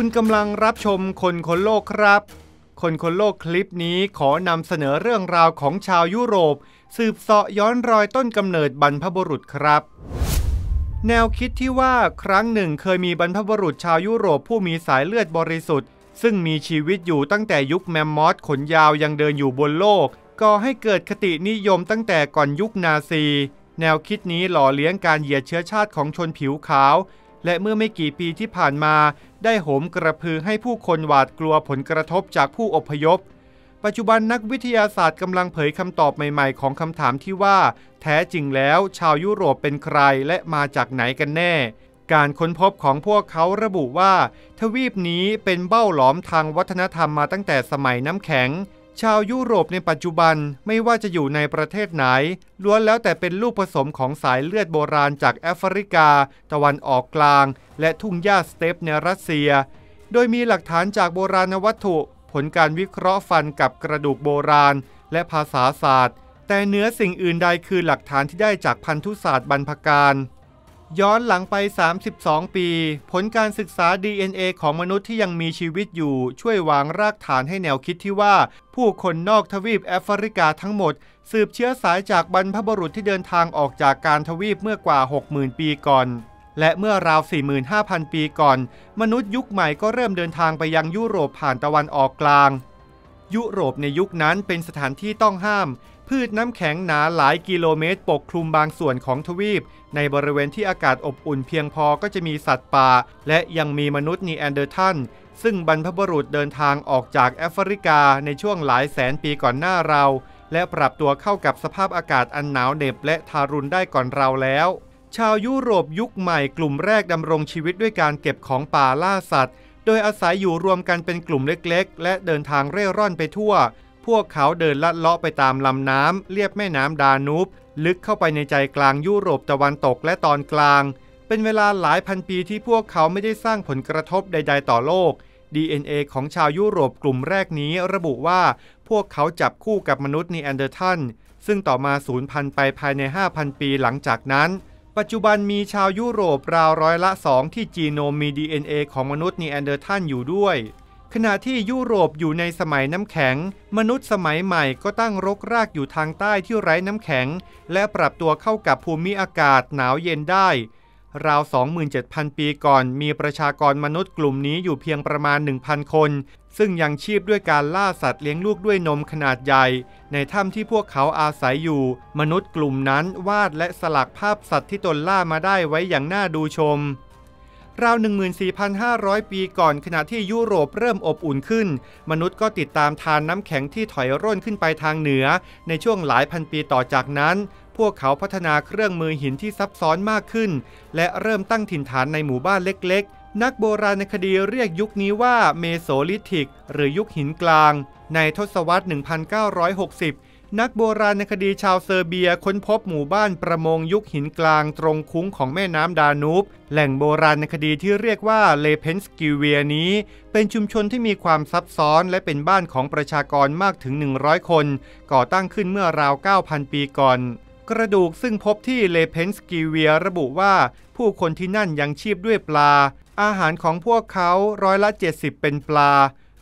คุณกำลังรับชมคนคนโลกครับ คนคนโลกคลิปนี้ขอนำเสนอเรื่องราวของชาวยุโรป สืบเสาะย้อนรอยต้นกำเนิดบรรพบุรุษครับ แนวคิดที่ว่าครั้งหนึ่งเคยมีบรรพบุรุษชาวยุโรปผู้มีสายเลือดบริสุทธิ์ ซึ่งมีชีวิตอยู่ตั้งแต่ยุคแมมมอสขนยาวยังเดินอยู่บนโลก ก่อให้เกิดคตินิยมตั้งแต่ก่อนยุคนาซี แนวคิดนี้หล่อเลี้ยงการเหยียดเชื้อชาติของชนผิวขาวและเมื่อไม่กี่ปีที่ผ่านมา ได้โหมกระพือให้ผู้คนหวาดกลัวผลกระทบจากผู้อพยพ ปัจจุบันนักวิทยาศาสตร์กำลังเผยคำตอบใหม่ๆ ของคำถามที่ว่า แท้จริงแล้วชาวยุโรปเป็นใครและมาจากไหนกันแน่ การค้นพบของพวกเขาระบุว่า ทวีปนี้เป็นเบ้าหลอมทางวัฒนธรรมมาตั้งแต่สมัยน้ำแข็ง ชาวยุโรปในปัจจุบันไม่ว่าจะอยู่ในประเทศไหน ล้วนแล้วแต่เป็นลูกผสมของสายเลือดโบราณจากแอฟริกา ตะวันออกกลาง และทุ่งหญ้าสเตปในรัสเซีย โดยมีหลักฐานจากโบราณวัตถุ ผลการวิเคราะห์ฟันกับกระดูกโบราณ และภาษาศาสตร์ แต่เนื้อสิ่งอื่นใดคือหลักฐานที่ได้จากพันธุศาสตร์บรรพการ ย้อนหลังไป 32 ปี ผลการศึกษา DNA ของมนุษย์ที่ยังมีชีวิตอยู่ ช่วยวางรากฐานให้แนวคิดที่ว่า ผู้คนนอกทวีปแอฟริกาทั้งหมด สืบเชื้อสายจากบรรพบุรุษที่เดินทางออกจากกาฬทวีปเมื่อกว่า 60,000 ปีก่อน และเมื่อราว 45,000 ปีก่อน มนุษย์ยุคใหม่ก็เริ่มเดินทางไปยังยุโรปผ่านตะวันออกกลาง ยุโรปในยุคนั้นเป็นสถานที่ต้องห้าม พืดน้ำแข็งหนาหลายกิโลเมตร ปกคลุมบางส่วนของทวีป ในบริเวณที่อากาศอบอุ่นเพียงพอก็จะมีสัตว์ป่า และยังมีมนุษย์นีแอนเดอร์ทัลซึ่งบรรพบุรุษเดินทางออกจากแอฟริกาในช่วงหลายแสนปีก่อนหน้าเรา และปรับตัวเข้ากับสภาพอากาศอันหนาวเหน็บและทารุณได้ก่อนเราแล้ว ชาวยุโรปยุคใหม่กลุ่มแรกดำรงชีวิตด้วยการเก็บของป่าล่าสัตว์ โดยอาศัยอยู่รวมกันเป็นกลุ่มเล็กๆ และเดินทางเร่ร่อนไปทั่ว พวกเขาเดินลัดเลาะไปตามลำน้ำเลียบแม่น้ำดานูบ ลึกเข้าไปในใจกลางยุโรปตะวันตกและตอนกลาง เป็นเวลาหลายพันปีที่พวกเขาไม่ได้สร้างผลกระทบใด ๆ ต่อโลก DNA ของชาวยุโรปกลุ่มแรกนี้ระบุว่าพวกเขาจับคู่กับมนุษย์นีแอนเดอร์ทันซึ่งต่อมาสูญพันธุ์ไปภายใน 5,000 ปีหลังจากนั้น ปัจจุบันมีชาวยุโรปราวร้อยละ 2 ที่จีโนมมี DNA ของมนุษย์นีแอนเดอร์ทันอยู่ด้วย ขณะที่ยุโรปอยู่ในสมัยน้ำแข็ง มนุษย์สมัยใหม่ก็ตั้งรกรากอยู่ทางใต้ที่ไร้น้ำแข็ง และปรับตัวเข้ากับภูมิอากาศหนาวเย็นได้ ราว 27,000 ปีก่อนมีประชากรมนุษย์กลุ่มนี้อยู่เพียงประมาณ 1,000 คน ซึ่งยังชีพด้วยการล่าสัตว์เลี้ยงลูกด้วยนมขนาดใหญ่ ในถ้ำที่พวกเขาอาศัยอยู่ มนุษย์กลุ่มนั้นวาดและสลักภาพสัตว์ที่ตนล่ามาได้ไว้อย่างน่าดูชม ราว 14,500 ปีก่อนขณะที่ยุโรปเริ่มอบอุ่นขึ้น มนุษย์ก็ติดตามทานน้ำแข็งที่ถอยร่นขึ้นไปทางเหนือ ในช่วงหลายพันปีต่อจากนั้น พวกเขาพัฒนาเครื่องมือหินที่ซับซ้อนมากขึ้น และเริ่มตั้งถิ่นฐานในหมู่บ้านเล็กๆ นักโบราณคดีเรียกยุคนี้ว่า Mesolithic หรือยุคหินกลาง ในทศวรรษ 1960 นักโบราณคดีชาวเซอร์เบียค้นพบหมู่บ้านประมงยุคหินกลางตรงคุ้งของแม่น้ำดานูบ แหล่งโบราณคดีที่เรียกว่าเลเพนสกิเวียนี้ เป็นชุมชนที่มีความซับซ้อนและเป็นบ้านของประชากรมากถึง 100 คน ก่อตั้งขึ้นเมื่อราว 9,000 ปีก่อน กระดูกซึ่งพบที่เลเพนสกิเวียระบุว่า ผู้คนที่นั่นยังชีพด้วยปลา อาหารของพวกเขาร้อยละ 70 เป็นปลา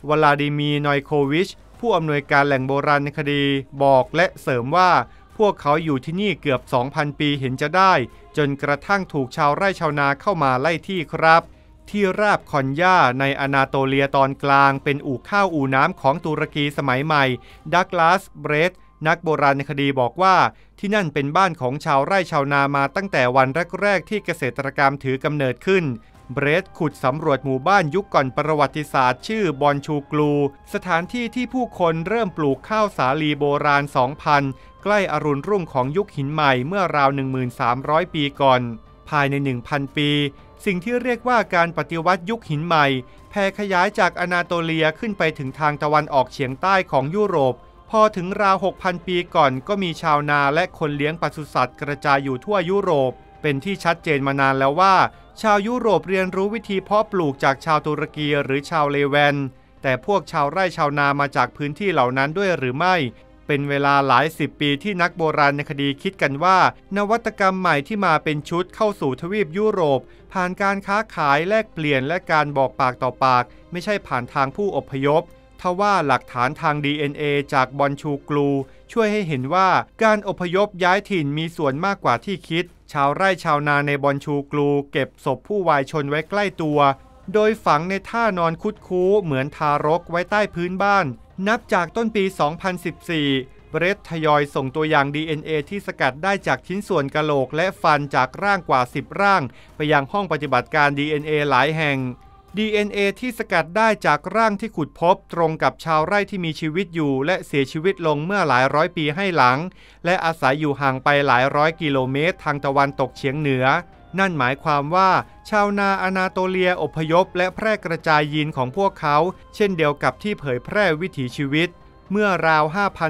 วลาดิมีนอยโควิช ผู้อำนวยการแหล่งโบราณคดีบอกและเสริมว่า พวกเขาอยู่ที่นี่เกือบ 2,000 ปีเห็นจะได้ จนกระทั่งถูกชาวไร่ชาวนาเข้ามาไล่ที่ครับ ที่ราบคอนยาในอนาโตเลียตอนกลาง เป็นอู่ข้าวอู่น้ำของตุรกีสมัยใหม่ ดักลาส เบรดนักโบราณคดีบอกว่าที่นั่นเป็นบ้านของชาวไร่ชาวนามาตั้งแต่วันแรก ๆ ที่เกษตรกรรมถือกำเนิดขึ้น เบรดขุดสำรวจหมู่บ้านยุคก่อนประวัติศาสตร์ ชื่อบอนชูกลู สถานที่ที่ผู้คนเริ่มปลูกข้าวสาลีโบราณ 2,000 ใกล้อรุณรุ่งของยุคหินใหม่เมื่อราว 1300 ปีก่อน ภายใน 1,000 ปี สิ่งที่เรียกว่าการปฏิวัติยุคหินใหม่ แผ่ขยายจากอนาโตเลียขึ้นไปถึงทางตะวันออกเฉียงใต้ของยุโรป พอถึงราว 6,000 ปีก่อนก็มีชาวนาและคนเลี้ยงปศุสัตว์กระจายอยู่ทั่วยุโรป เป็นที่ชัดเจนมานานแล้วว่า ชาวยุโรปเรียนรู้วิธีเพาะปลูกจากชาวตุรกีหรือชาวเลแวน แต่พวกชาวไร่ชาวนามาจากพื้นที่เหล่านั้นด้วยหรือไม่ เป็นเวลาหลายสิบปีที่นักโบราณในคดีคิดกันว่า นวัตกรรมใหม่ที่มาเป็นชุดเข้าสู่ทวีปยุโรป ผ่านการค้าขายแลกเปลี่ยนและการบอกปากต่อปาก ไม่ใช่ผ่านทางผู้อพยพ ทว่าหลักฐานทาง DNA จากบอลชูกลู ช่วยให้เห็นว่าการอพยพย้ายถิ่นมีส่วนมากกว่าที่คิด ชาวไร่ชาวนาในบอลชูกลู เก็บศพผู้วายชนไว้ใกล้ตัว โดยฝังในท่านอนคุดคู้เหมือนทารกไว้ใต้พื้นบ้าน นับจากต้นปี 2014 เบรดทยอยส่งตัวอย่าง DNA ที่สกัดได้จากชิ้นส่วนกะโหลกและฟันจากร่างกว่า 10 ร่าง ไปยังห้องปฏิบัติการ DNA หลายแห่ง DNA ที่สกัดได้จากร่างที่ขุดพบตรงกับชาวไร่ที่มีชีวิตอยู่ และเสียชีวิตลงเมื่อหลายร้อยปีให้หลัง และอาศัยอยู่ห่างไปหลายร้อยกิโลเมตร ทางตะวันตกเฉียงเหนือ นั่นหมายความว่า ชาวนาอนาโตเลียอพยพ และแพร่กระจายยีนของพวกเขา เช่นเดียวกับที่เผยแพร่วิถีชีวิต เมื่อราว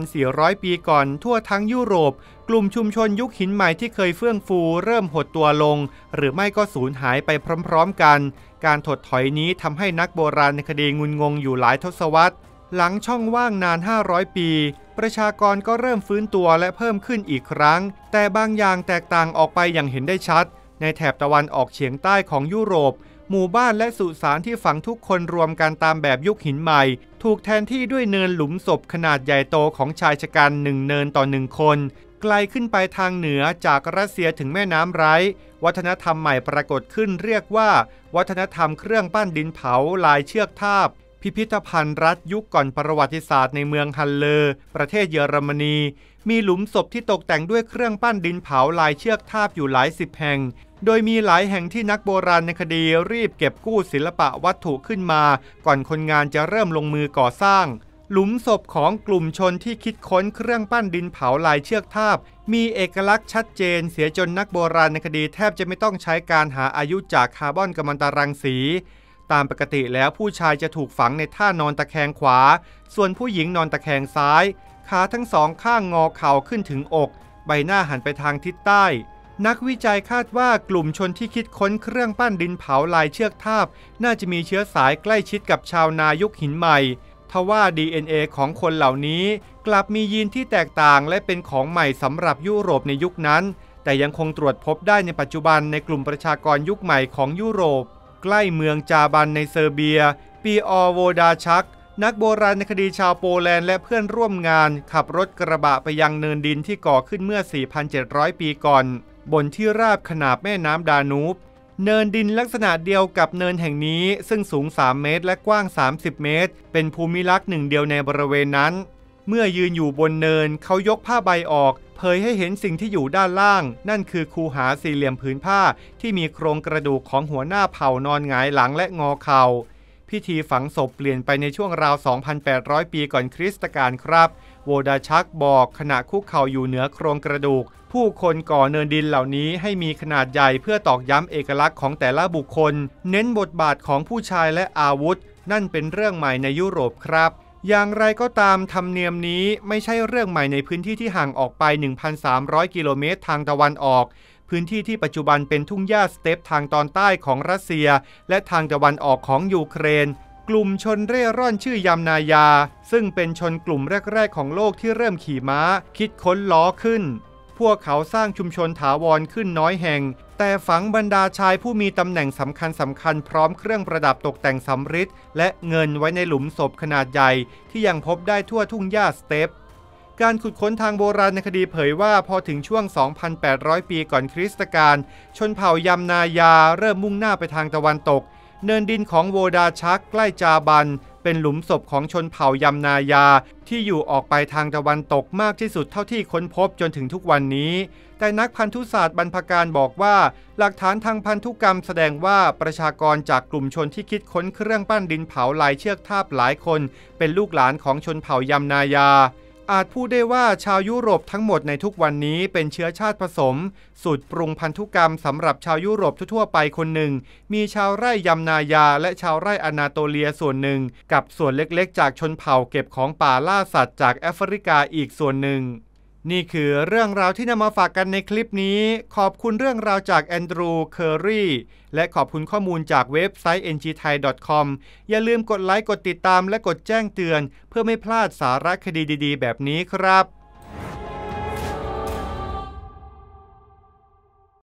5,400 ปีก่อนทั่วทั้งยุโรป กลุ่มชุมชนยุคหินใหม่ที่เคยเฟื่องฟู เริ่มหดตัวลง หรือไม่ก็สูญหายไปพร้อมๆกัน การถดถอยนี้ทำให้นักโบราณในคดีงุนงงอยู่หลายทศวรรษ หลังช่องว่างนาน 500 ปี ประชากรก็เริ่มฟื้นตัวและเพิ่มขึ้นอีกครั้ง แต่บางอย่างแตกต่างออกไปอย่างเห็นได้ชัด ในแถบตะวันออกเฉียงใต้ของยุโรป หมู่บ้านและสุสานที่ฝังทุกคนรวมกันตามแบบยุคหินใหม่ ถูกแทนที่ด้วยเนินหลุมศพขนาดใหญ่โตของชายชะกันหนึ่งเนินต่อหนึ่งคน ไกลขึ้นไปทางเหนือจากรัสเซียถึงแม่น้ำไร้ วัฒนธรรมใหม่ปรากฏขึ้นเรียกว่า วัฒนธรรมเครื่องปั้นดินเผาลายเชือกทาบ พิพิธภัณฑ์รัฐยุคก่อนประวัติศาสตร์ในเมืองฮันเลอร์ประเทศเยอรมนี มีหลุมศพที่ตกแต่งด้วยเครื่องปั้นดินเผาลายเชือกทาบอยู่หลายสิบแห่ง โดยมีหลายแห่งที่นักโบราณในคดีรีบเก็บกู้ศิลปะวัตถุขึ้นมา ก่อนคนงานจะเริ่มลงมือก่อสร้าง หลุมศพของกลุ่มชนที่คิดค้นเครื่องปั้นดินเผาลายเชือกทาบ มีเอกลักษณ์ชัดเจนเสียจนนักโบราณในคดีแทบจะไม่ต้องใช้การหาอายุจากคาร์บอนกัมมันตรังสี ตามปกติแล้วผู้ชายจะถูกฝังในท่านอนตะแคงขวา ส่วนผู้หญิงนอนตะแคงซ้าย ขาทั้งสองข้างงอเข่าขึ้นถึงอก ใบหน้าหันไปทางทิศใต้ นักวิจัยคาดว่ากลุ่มชนที่คิดค้นเครื่องปั้นดินเผาลายเชือกทาบ น่าจะมีเชื้อสายใกล้ชิดกับชาวนายุคหินใหม่ ทว่า DNA ของคนเหล่านี้ กลับมียีนที่แตกต่างและเป็นของใหม่สำหรับยุโรปในยุคนั้น แต่ยังคงตรวจพบได้ในปัจจุบันในกลุ่มประชากรยุคใหม่ของยุโรป ใกล้เมืองจาบันในเซอร์เบีย ปีออโวดาชัก นักโบราณในคดีชาวโปแลนด์และเพื่อนร่วมงาน ขับรถกระบะไปยังเนินดินที่ก่อขึ้นเมื่อ 4,700 ปีก่อน บนที่ราบขนาบแม่น้ำดานูบเนินดินลักษณะเดียวกับเนินแห่งนี้ ซึ่งสูง 3 เมตร และกว้าง 30 เมตร เป็นภูมิลักษณ์หนึ่งเดียวในบริเวณนั้น เมื่อยืนอยู่บนเนินเขายกผ้าใบออก เผยให้เห็นสิ่งที่อยู่ด้านล่าง นั่นคือคูหาสี่เหลี่ยมผืนผ้าที่มีโครงกระดูกของหัวหน้าเผ่านอนหงายหลังและงอเข่าพิธีฝังศพเปลี่ยนไปในช่วงราว 2,800 ปีก่อนคริสตกาลครับ โวดาชักบอกขณะคุกเข่าอยู่เหนือโครงกระดูก ผู้คนก่อเนินดินเหล่านี้ให้มีขนาดใหญ่เพื่อตอกย้ำเอกลักษณ์ของแต่ละบุคคล เน้นบทบาทของผู้ชายและอาวุธ นั่นเป็นเรื่องใหม่ในยุโรปครับ อย่างไรก็ตามธรรมเนียมนี้ไม่ใช่เรื่องใหม่ในพื้นที่ที่ห่างออกไป 1,300 กิโลเมตรทางตะวันออก พื้นที่ที่ปัจจุบันเป็นทุ่งหญ้าสเตปทางตอนใต้ของรัสเซีย และทางตะวันออกของยูเครน กลุ่มชนเร่ร่อนชื่อยามนายา ซึ่งเป็นชนกลุ่มแรก ๆ ของโลกที่เริ่มขี่ม้า คิดค้นล้อขึ้น พวกเขาสร้างชุมชนถาวรขึ้นน้อยแห่ง แต่ฝังบรรดาชายผู้มีตำแหน่งสำคัญสำคัญพร้อมเครื่องประดับตกแต่งสำริดและเงินไว้ในหลุมศพขนาดใหญ่ ที่ยังพบได้ทั่วทุ่งหญ้าสเตปการขุดค้นทางโบราณในคดีเผยว่าพอถึงช่วง 2,800 ปีก่อนคริสตกาลชนเผ่ายำนายาเริ่มมุ่งหน้าไปทางตะวันตก เนินดินของโวดาชักใกล้จาบัน เป็นหลุมศพของชนเผ่ายำนายา ที่อยู่ออกไปทางตะวันตกมากที่สุดเท่าที่ค้นพบจนถึงทุกวันนี้ แต่นักพันธุศาสตร์บรรพการบอกว่า หลักฐานทางพันธุกรรมแสดงว่าประชากรจากกลุ่มชนที่คิดค้นเครื่องปั้นดินเผาลายเชือกทาบหลายคน เป็นลูกหลานของชนเผ่ายำนายา อาจพูดได้ว่าชาวยุโรปทั้งหมดในทุกวันนี้เป็นเชื้อชาติผสม สูตรปรุงพันธุกรรมสำหรับชาวยุโรปทั่วไปคนหนึ่ง มีชาวไร่ยำนายา และชาวไร่อนาโตเลียส่วนหนึ่ง กับส่วนเล็กๆ จากชนเผ่าเก็บของป่าล่าสัตว์จากแอฟริกาอีกส่วนหนึ่ง นี่คือเรื่องราวที่นำมาฝากกันในคลิปนี้ ขอบคุณเรื่องราวจากแอนดรูเคอรีและขอบคุณข้อมูลจากเว็บไซต์ ngthai.com อย่าลืมกดไลค์ กดติดตามและกดแจ้งเตือน เพื่อไม่พลาดสาระคดีดี ๆ แบบนี้ครับ